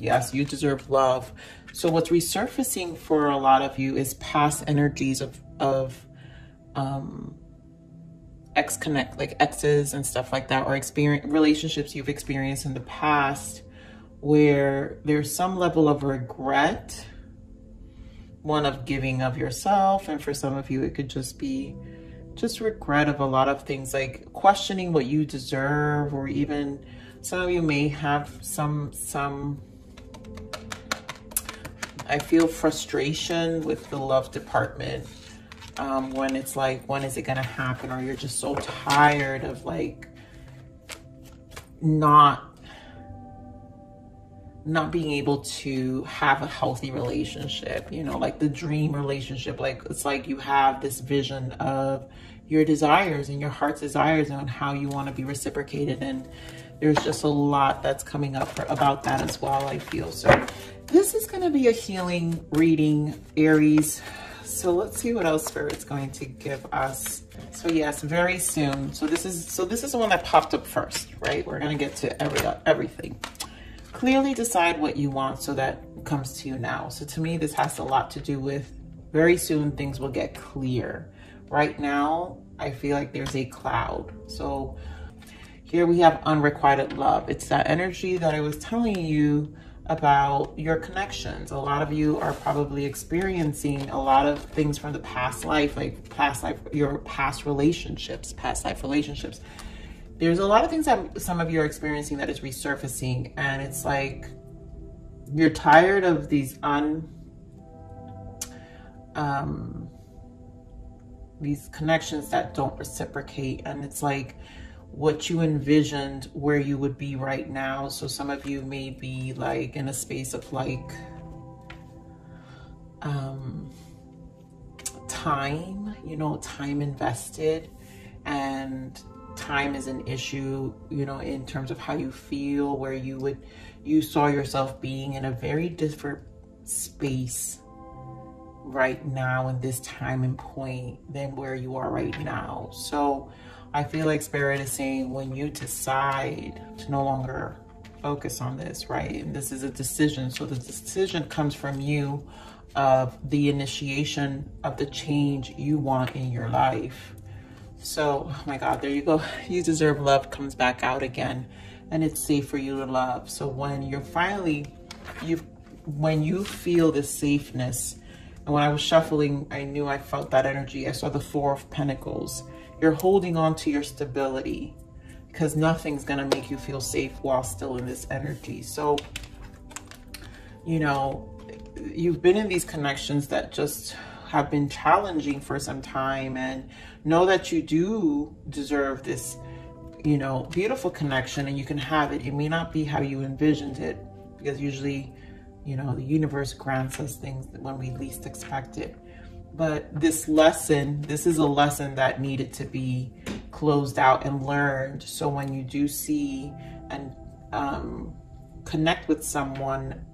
Yes, you deserve love. So what's resurfacing for a lot of you is past energies of, of um, ex connect, like exes and stuff like that, or experience relationships you've experienced in the past where there's some level of regret, one of giving of yourself. And for some of you, it could just be just regret of a lot of things like questioning what you deserve or even some of you may have some some I feel frustration with the love department um, when it's like, when is it going to happen? Or you're just so tired of like not not being able to have a healthy relationship, you know, like the dream relationship. Like it's like you have this vision of your desires and your heart's desires and how you want to be reciprocated. And there's just a lot that's coming up for, about that as well, I feel. So this is going to be a healing reading, Aries. So let's see what else Spirit's going to give us. So yes, very soon. So this is so this is the one that popped up first, right? We're going to get to every everything. Clearly decide what you want so that comes to you now. So to me, this has a lot to do with very soon things will get clear. Right now, I feel like there's a cloud. So here we have unrequited love. It's that energy that I was telling you about your connections. A lot of you are probably experiencing a lot of things from the past life, like past life, your past relationships, past life relationships. There's a lot of things that some of you are experiencing that is resurfacing, and it's like you're tired of these un um these connections that don't reciprocate, and it's like what you envisioned where you would be right now. So some of you may be like in a space of like um, time, you know, time invested and time is an issue, you know, in terms of how you feel, where you would, you saw yourself being in a very different space right now in this time and point than where you are right now. So I feel like Spirit is saying when you decide to no longer focus on this, right? And this is a decision. So the decision comes from you of the initiation of the change you want in your life. So, oh my God, there you go. You deserve love comes back out again and it's safe for you to love. So when you're finally, you when you feel the safeness, and when I was shuffling, I knew I felt that energy. I saw the Four of Pentacles you're holding on to your stability because nothing's going to make you feel safe while still in this energy. So, you know, you've been in these connections that just have been challenging for some time and know that you do deserve this, you know, beautiful connection and you can have it. It may not be how you envisioned it because usually, you know, the universe grants us things when we least expect it but this lesson, this is a lesson that needed to be closed out and learned. So when you do see and um, connect with someone,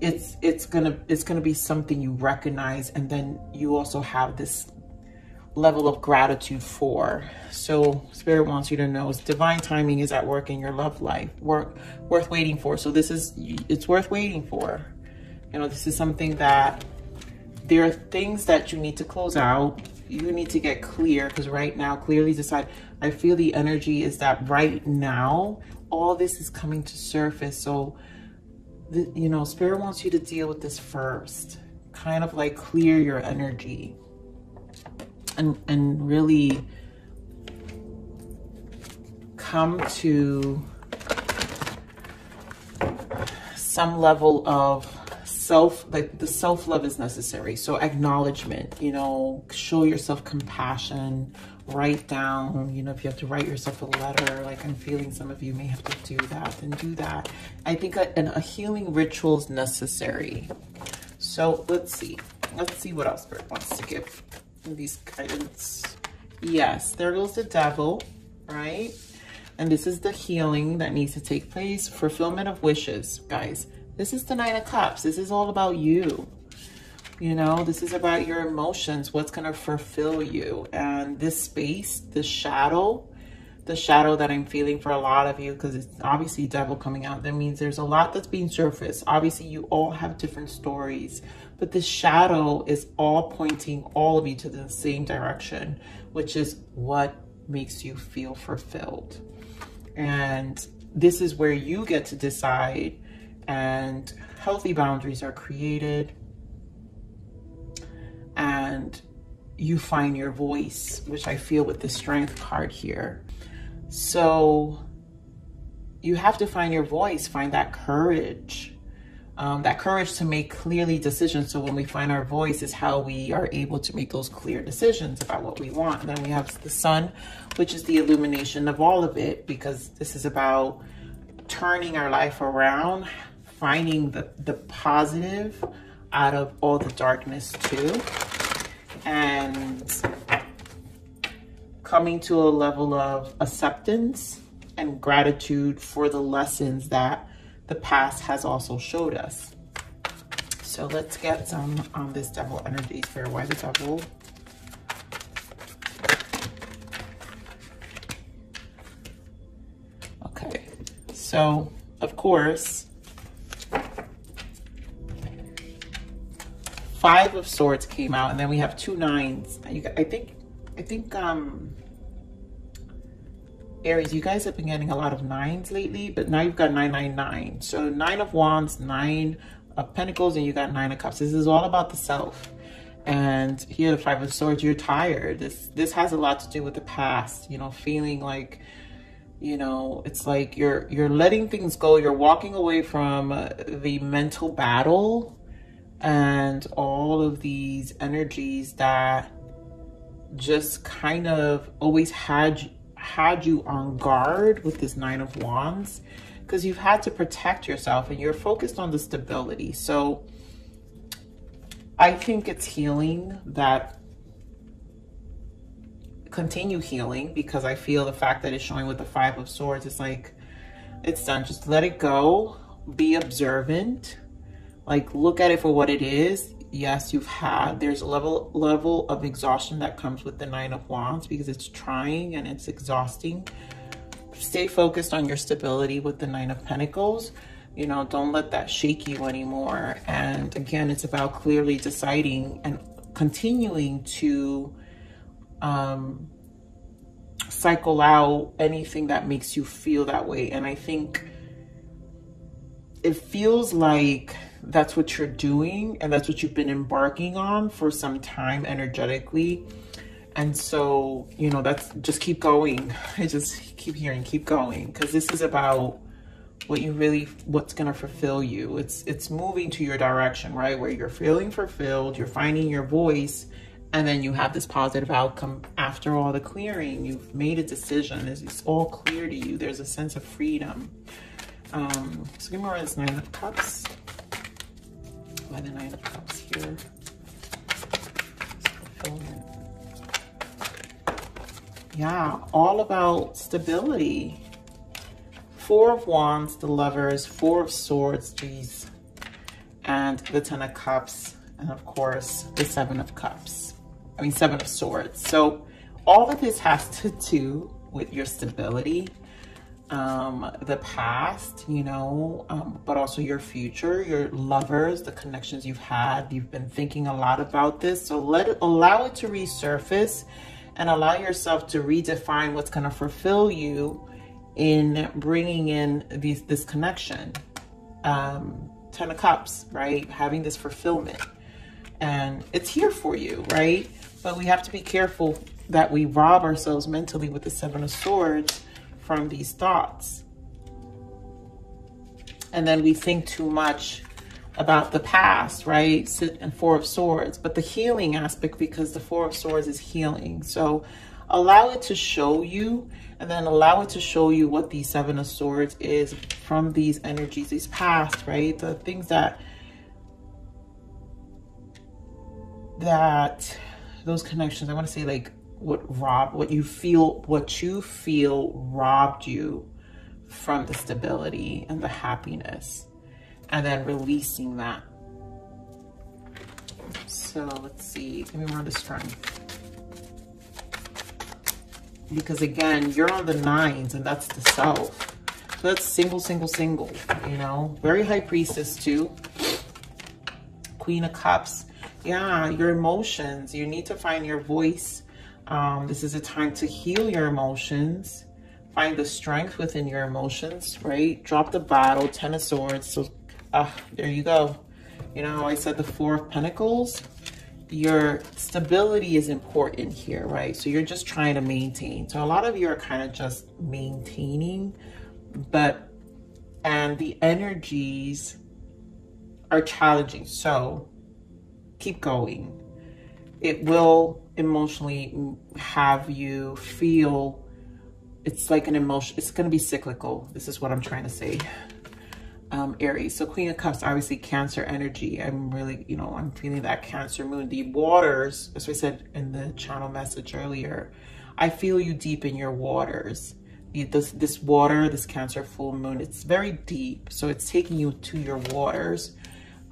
it's it's gonna it's gonna be something you recognize, and then you also have this level of gratitude for. So spirit wants you to know is divine timing is at work in your love life, work worth waiting for. So this is it's worth waiting for. You know, this is something that there are things that you need to close out. You need to get clear because right now, clearly decide, I feel the energy is that right now, all this is coming to surface. So, the, you know, Spirit wants you to deal with this first. Kind of like clear your energy and, and really come to some level of self like the self-love is necessary. So acknowledgement you know show yourself compassion write down you know if you have to write yourself a letter like i'm feeling some of you may have to do that then do that. I think a, a healing ritual is necessary. So let's see. Let's see what else spirit wants to give these guidance. Yes there goes the devil right? And this is the healing that needs to take place fulfillment of wishes guys this is the Nine of Cups. This is all about you. You know, this is about your emotions, what's going to fulfill you. And this space, this shadow, the shadow that I'm feeling for a lot of you because it's obviously devil coming out. That means there's a lot that's being surfaced. Obviously, you all have different stories, but the shadow is all pointing all of you to the same direction, which is what makes you feel fulfilled. And this is where you get to decide and healthy boundaries are created and you find your voice, which I feel with the strength card here. So you have to find your voice, find that courage, um, that courage to make clearly decisions. So when we find our voice is how we are able to make those clear decisions about what we want. And then we have the sun, which is the illumination of all of it, because this is about turning our life around, finding the, the positive out of all the darkness too. And coming to a level of acceptance and gratitude for the lessons that the past has also showed us. So let's get some on this devil energy for why the devil. Okay, so of course, five of swords came out and then we have two nines. I think, I think, um, Aries, you guys have been getting a lot of nines lately, but now you've got 999. So nine of wands, nine of pentacles, and you got nine of cups. This is all about the self. And here, the five of swords, you're tired. This this has a lot to do with the past, you know, feeling like, you know, it's like you're you're letting things go. You're walking away from uh, the mental battle and all of these energies that just kind of always had had you on guard with this nine of wands because you've had to protect yourself and you're focused on the stability. So I think it's healing that continue healing because I feel the fact that it's showing with the five of swords, it's like, it's done. Just let it go. Be observant. Like look at it for what it is yes, you've had, there's a level level of exhaustion that comes with the Nine of Wands because it's trying and it's exhausting. Stay focused on your stability with the Nine of Pentacles. You know, don't let that shake you anymore. And again, it's about clearly deciding and continuing to um, cycle out anything that makes you feel that way. And I think it feels like that's what you're doing and that's what you've been embarking on for some time energetically. And so, you know, that's just keep going. I just keep hearing, keep going, because this is about what you really, what's going to fulfill you. It's, it's moving to your direction, right? Where you're feeling fulfilled, you're finding your voice, and then you have this positive outcome after all the clearing. You've made a decision. It's all clear to you. There's a sense of freedom. Um, so give me more of this Nine of Cups the Nine of Cups here. Yeah, all about stability. Four of Wands, the Lovers, Four of Swords, geez, and the Ten of Cups, and of course, the Seven of Cups. I mean, Seven of Swords. So all of this has to do with your stability um, the past, you know, um, but also your future, your lovers, the connections you've had. You've been thinking a lot about this. So let it, allow it to resurface and allow yourself to redefine what's going to fulfill you in bringing in these, this connection. Um, Ten of Cups, right? Having this fulfillment. And it's here for you, right? But we have to be careful that we rob ourselves mentally with the Seven of Swords from these thoughts. And then we think too much about the past, right? And Four of Swords, but the healing aspect, because the Four of Swords is healing. So allow it to show you, and then allow it to show you what the Seven of Swords is from these energies, these past, right? The things that, that, those connections, I want to say like what robbed, what you feel, what you feel robbed you from the stability and the happiness, and then releasing that. So let's see, give me more of the strength. because again, you're on the nines and that's the self. So that's single, single, single, you know, very high priestess too. Queen of Cups. Yeah, your emotions. You need to find your voice. Um, this is a time to heal your emotions. Find the strength within your emotions, right? Drop the battle, Ten of Swords. So, uh, there you go. You know, I said the Four of Pentacles your stability is important here, right? So you're just trying to maintain. So a lot of you are kind of just maintaining, but, and the energies are challenging. So keep going. It will emotionally have you feel, it's like an emotion, it's going to be cyclical. This is what I'm trying to say um, Aries. So Queen of Cups, obviously Cancer energy. I'm really, you know, I'm feeling that Cancer moon. The waters, as I said in the channel message earlier, I feel you deep in your waters. This, this water, this Cancer full moon, it's very deep. So it's taking you to your waters.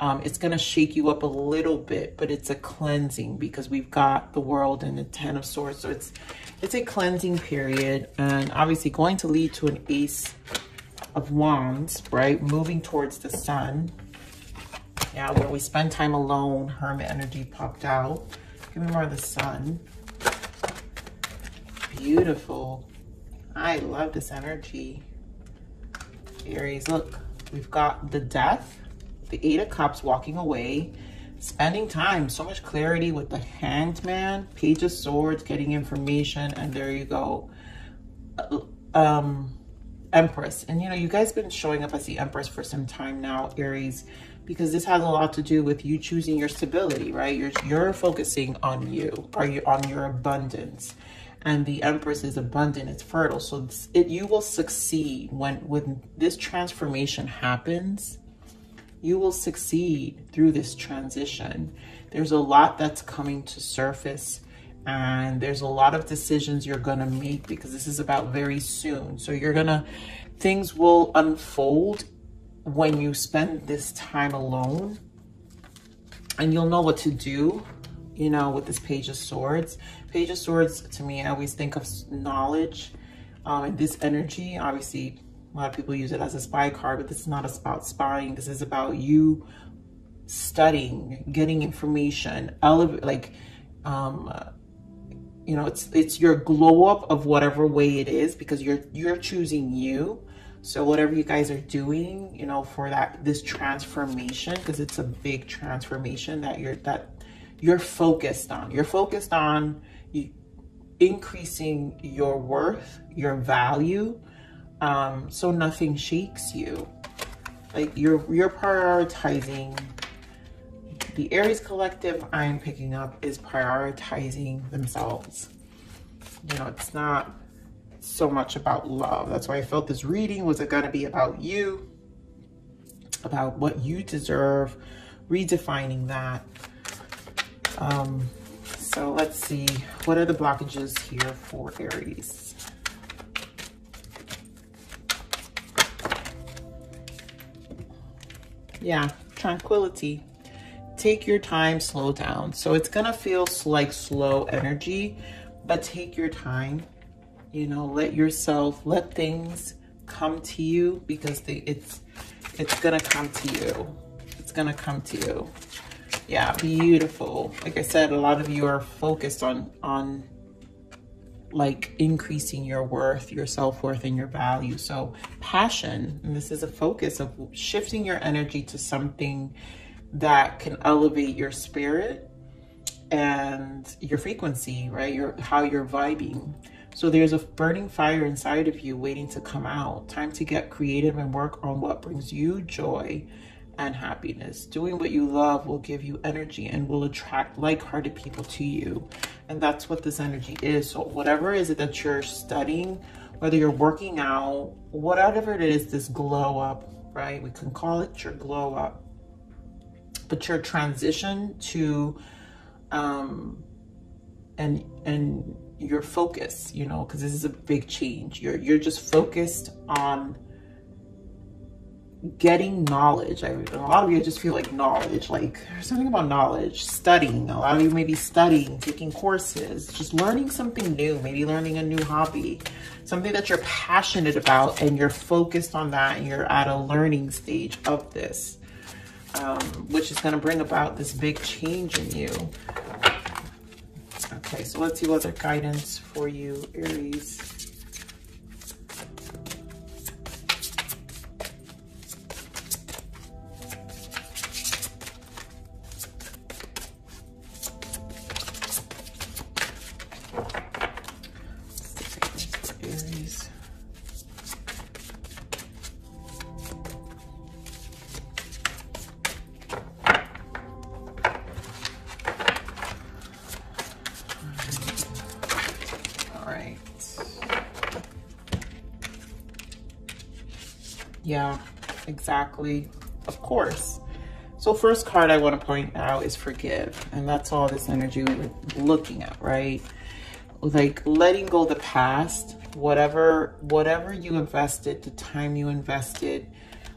Um, it's going to shake you up a little bit, but it's a cleansing because we've got the world and the Ten of Swords. So it's, it's a cleansing period and obviously going to lead to an Ace of Wands, right? Moving towards the sun. Yeah, where we spend time alone, Hermit energy popped out. Give me more of the sun. Beautiful. I love this energy. Aries, look, we've got the death, the eight of cups walking away, spending time, so much clarity with the hanged man, page of swords, getting information, and there you go. Uh, um, Empress. And you know, you guys been showing up as the Empress for some time now, Aries, because this has a lot to do with you choosing your stability, right? You're, you're focusing on you, are you on your abundance. And the Empress is abundant, it's fertile. So it you will succeed when when this transformation happens. You will succeed through this transition. There's a lot that's coming to surface and there's a lot of decisions you're going to make because this is about very soon. So you're going to, things will unfold when you spend this time alone and you'll know what to do, you know, with this Page of Swords. Page of Swords, to me, I always think of knowledge um, and this energy. Obviously, a lot of people use it as a spy card, but this is not about spying. This is about you studying, getting information, like, um, you know it's it's your glow up of whatever way it is because you're you're choosing you so whatever you guys are doing you know for that this transformation because it's a big transformation that you're that you're focused on you're focused on increasing your worth your value um so nothing shakes you like you're you're prioritizing the Aries collective I'm picking up is prioritizing themselves. You know, it's not so much about love. That's why I felt this reading was it going to be about you, about what you deserve, redefining that. Um, so let's see, what are the blockages here for Aries? Yeah, tranquility take your time, slow down. So it's gonna feel like slow energy, but take your time. You know, let yourself, let things come to you because they, it's it's gonna come to you. It's gonna come to you. Yeah, beautiful. Like I said, a lot of you are focused on on like increasing your worth, your self-worth, and your value. So passion, and this is a focus of shifting your energy to something that can elevate your spirit and your frequency, right? Your how you're vibing. So there's a burning fire inside of you waiting to come out. Time to get creative and work on what brings you joy and happiness. Doing what you love will give you energy and will attract like-hearted people to you. And that's what this energy is. So whatever is it that you're studying, whether you're working out, whatever it is, this glow up, right? We can call it your glow up but your transition to um and and your focus you know because this is a big change you're you're just focused on getting knowledge. I, a lot of you just feel like knowledge, like there's something about knowledge, studying. A lot of you may be studying, taking courses, just learning something new, maybe learning a new hobby, something that you're passionate about and you're focused on that and you're at a learning stage of this, um, which is going to bring about this big change in you. Okay, so let's see what other guidance for you, Aries. Yeah, exactly. Of course. So first card I want to point out is forgive. And that's all this energy we're looking at, right? Like letting go the past, whatever, whatever you invested, the time you invested,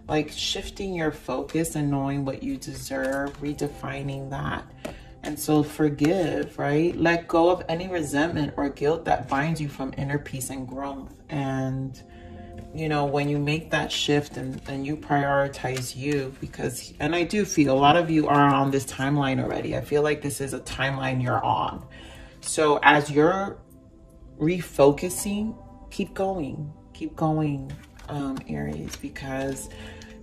like shifting your focus and knowing what you deserve, redefining that. And so forgive, right? Let go of any resentment or guilt that binds you from inner peace and growth. And you know, when you make that shift and, and you prioritize you, because, and I do feel a lot of you are on this timeline already. I feel like this is a timeline you're on. So as you're refocusing, keep going, keep going, um, Aries, because,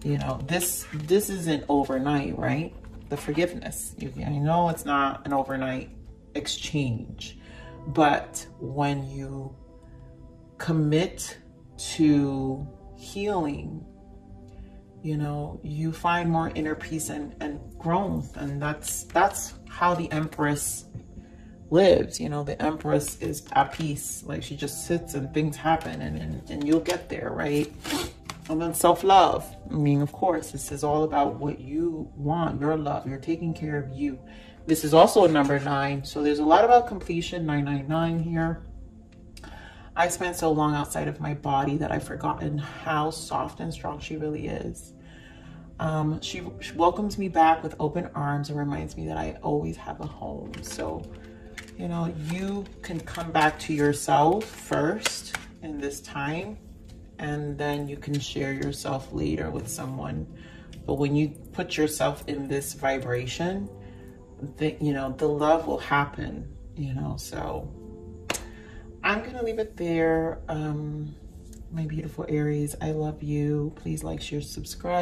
you know, this, this isn't overnight, right? The forgiveness, you, I know it's not an overnight exchange, but when you commit to healing, you know, you find more inner peace and, and growth. And that's that's how the Empress lives. You know, the Empress is at peace. Like she just sits and things happen and, and, and you'll get there, right? And then self-love. I mean, of course, this is all about what you want, your love. You're taking care of you. This is also a number nine. So there's a lot about completion, 999 here. I spent so long outside of my body that I've forgotten how soft and strong she really is. Um, she, she, welcomes me back with open arms and reminds me that I always have a home. So, you know, you can come back to yourself first in this time, and then you can share yourself later with someone. But when you put yourself in this vibration, the, you know, the love will happen, you know, so I'm going to leave it there. Um, my beautiful Aries, I love you. Please like, share, subscribe.